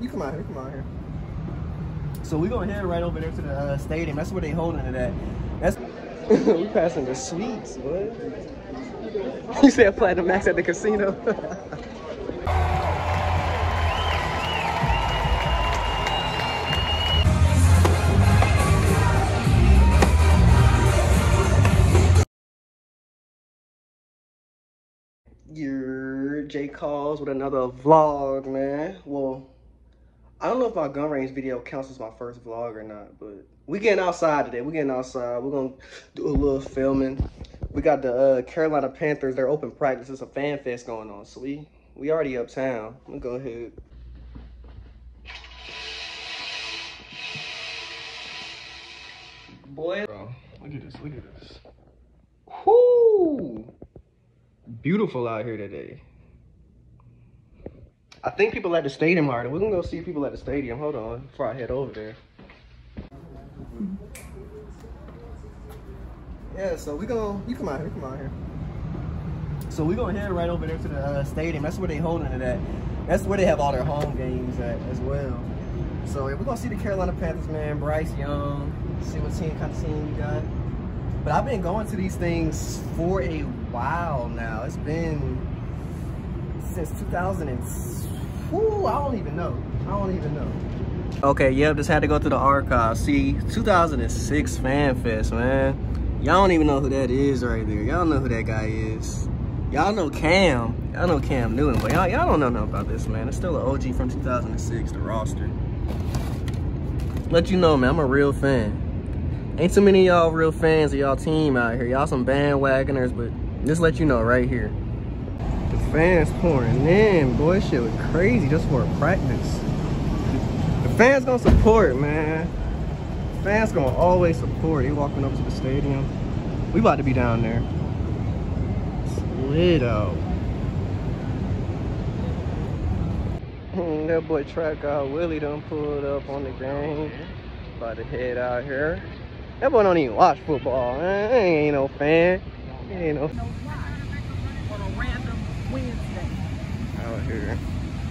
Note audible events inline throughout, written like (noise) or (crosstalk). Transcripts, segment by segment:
You come out here, come out here. So we gonna head right over there to the uh, stadium. That's where they holding it at. That's (laughs) we passing the sweets, what? You said platinum max at the casino. (laughs) Your Jay Kaws with another vlog, man. Well, I don't know if my gun range video counts as my first vlog or not, but we getting outside today. We getting outside. We're gonna do a little filming. We got the uh, Carolina Panthers. They're open practice. It's a fan fest going on, so we we already uptown. I'm gonna go ahead. Boy, bro, look at this. Look at this. Whoo! Beautiful out here today. I think people at the stadium are. We're gonna go see people at the stadium. Hold on, before I head over there. Yeah, so we gonna you come out here, come out here. So we gonna head right over there to the uh, stadium. That's where they holding it at. That's where they have all their home games at as well. So yeah, we're gonna see the Carolina Panthers, man. Bryce Young. See what team kind of team we got. But I've been going to these things for a while now. It's been since 2000 and I don't even know. I don't even know. Okay, yep, just had to go to the archive. See, 2006 Fan Fest, man. Y'all don't even know who that is right there. Y'all know who that guy is. Y'all know Cam. Y'all know Cam Newton, but y'all don't know nothing about this, man. It's still an OG from 2006, the roster. Let you know, man, I'm a real fan. Ain't too many y'all real fans of y'all team out here. Y'all some bandwagoners, but just let you know right here. Fans pouring in, boy, shit was crazy just for a practice. The fans gonna support, man. The Fans gonna always support. They walking up to the stadium. We about to be down there. Lit out. Hmm, that boy track out Willie done pulled up on the game. About to head out here. That boy don't even watch football, man. He ain't no fan. He ain't no. On a random Wednesday. Out here.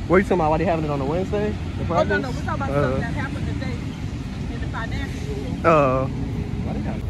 What are you talking about? Why they having it on a Wednesday? The Oh, no, no, we're talking about Uh, something that happened today in the financial world. Uh, Good.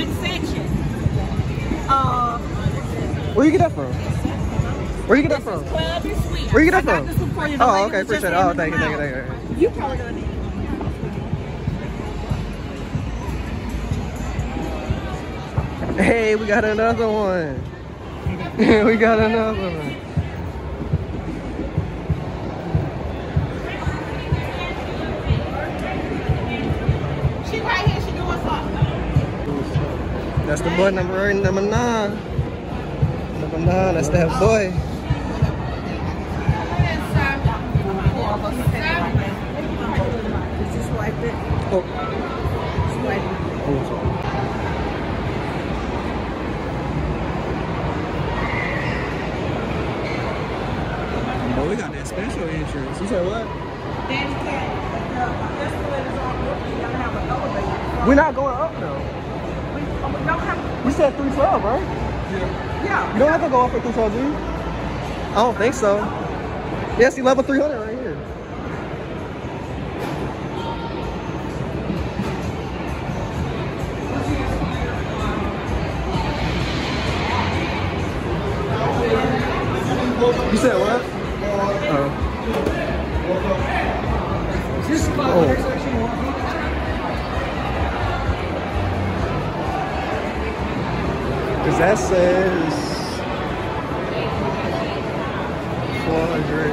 One section. Uh, Where you get that from? Where you get that from? club is sweet. Where you get that from? this one for you. The Oh, okay, appreciate it. Oh, thank you, thank you, thank you. You probably gonna need. Hey, we got another one. (laughs) we got another one. That's the boy number eight, number nine. Number nine, that's that boy. Just swipe it. Oh, Swipe oh, sorry. Boy, we got that special insurance. You said what? Danny Cat. Uh, the escalators aren't working. You gotta have an elevator. We're not going up though said 312, right? Yeah. Yeah. You don't have to go off at 312, do you? I don't think so. Yes, yeah, level 300 right here. You said what? Uh oh. Oh. Says 400.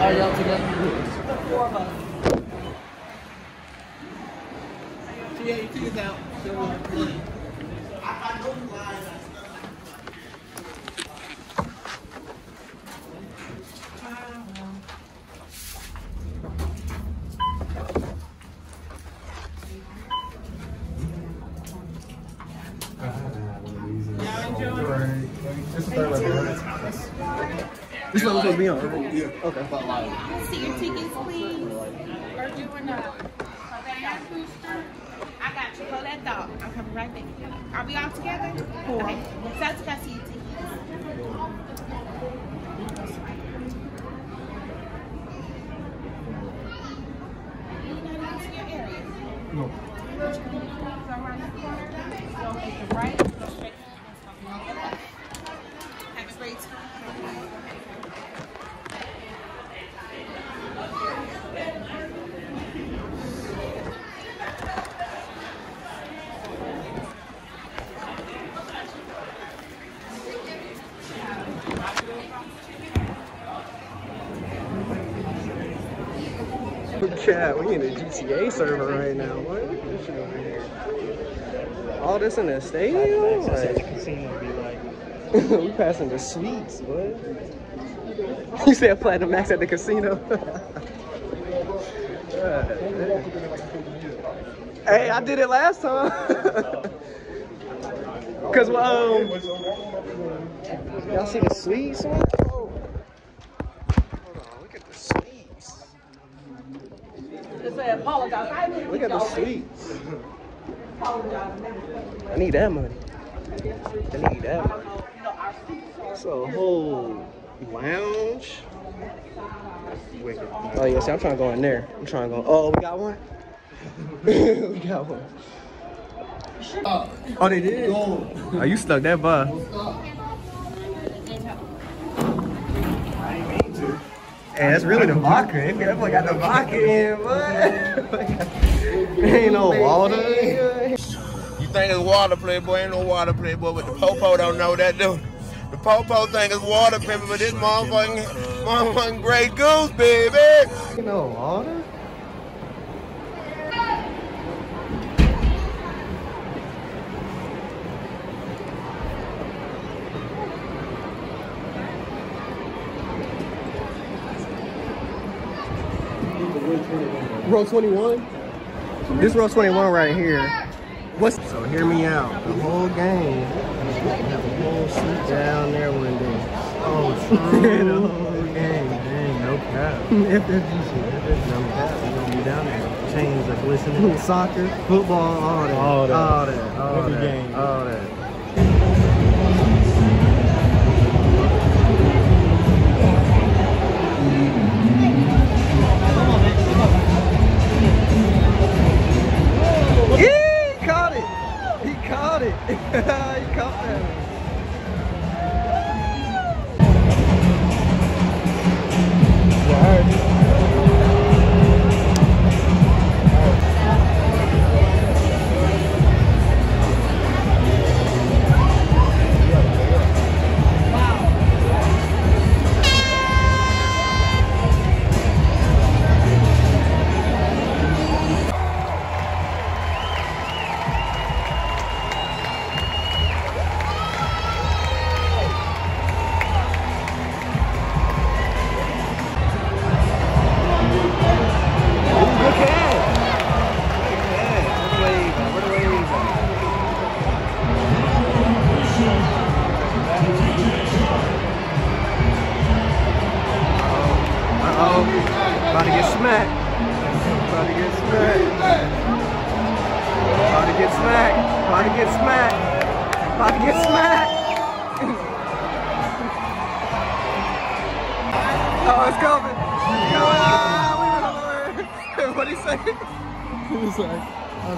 Are y'all together? The four of us. Yeah, you took it out. Uh, This one supposed to be on. Yeah. Okay. See your tickets, please. Or doing a that booster. I got you. Hold that dog. I'm coming right back. Are we all together? Okay. So I just got to see your tickets. You not even to your area. No. Go the corner. Go make right. Go straight. Go left. Have a great time. Chat, we in a GTA server right now. What? Look at this shit over here. All this in the stadium? Like, casino be like. (laughs) we passing the suites, what? (laughs) You said platinum max at the casino? (laughs) Hey, I did it last time. Cause um, y'all see the suites? man? Oh. Hold on, look at the suites. Just say apologize. I didn't Look at the y'all suites. apologize. I need that money. I need that. I don't know. You know, our seats are It's a whole lounge. Oh yeah, see, I'm trying to go in there. I'm trying to go. Oh, we got one. (laughs) we got one. Oh, they did. Oh, you stuck that bus. Hey, that's really the vodka. If that boy got the vodka in, boy. ain't no water. You think it's water, playboy? Ain't no water, playboy. But the popo don't know that, dude. The popo think it's water, playboy, but this motherfucking, motherfucking Grey Goose, baby. Ain't no water. Row 21? This row 21 right here. What's so hear me out. The whole game. Have a whole seat down there one day. Oh, (laughs) true. the whole game. Dang, no cap. FFG shit. FFG. No cap. We gonna be down there. Chains are glistening. (laughs) Soccer, football, all that. All that. All that. All Every that. game. All that.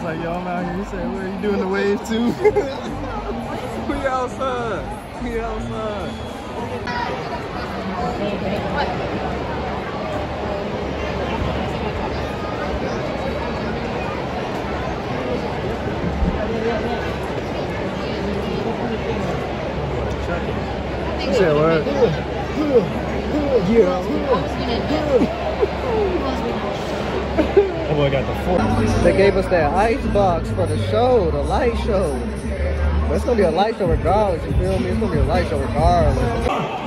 Like, yo, I'm out here. He said, where are you doing the wave too? (laughs) We outside. We outside. He said, what? That (laughs) boy got the. They gave us that ice box for the show, the light show. It's gonna be a light show regardless, you feel me? It's gonna be a light show regardless.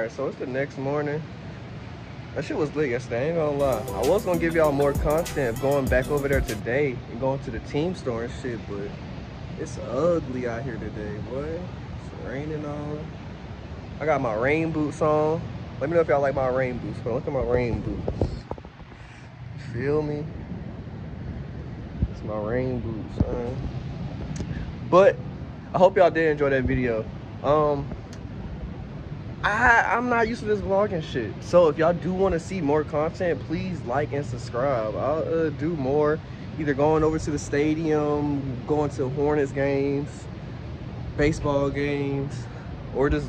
Alright, so it's the next morning. That shit was lit yesterday, I ain't gonna lie. I was gonna give y'all more content of going back over there today and going to the team store and shit, but it's ugly out here today, boy. It's raining on. I got my rain boots on. Let me know if y'all like my rain boots, but look at my rain boots. Feel me? It's my rain boots, son. But I hope y'all did enjoy that video. Um, I, I'm not used to this vlogging shit. So if y'all do want to see more content, please like and subscribe. I'll uh, do more. Either going over to the stadium, going to Hornets games, baseball games, or just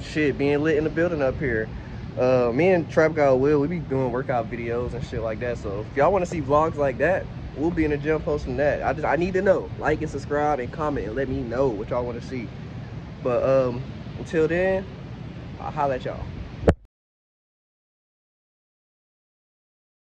shit being lit in the building up here. Uh, me and Trap Guy Will, we be doing workout videos and shit like that. So if y'all want to see vlogs like that, we'll be in the gym posting that. I just I need to know. Like and subscribe and comment and let me know what y'all want to see. But um, until then, I'll holler at y'all.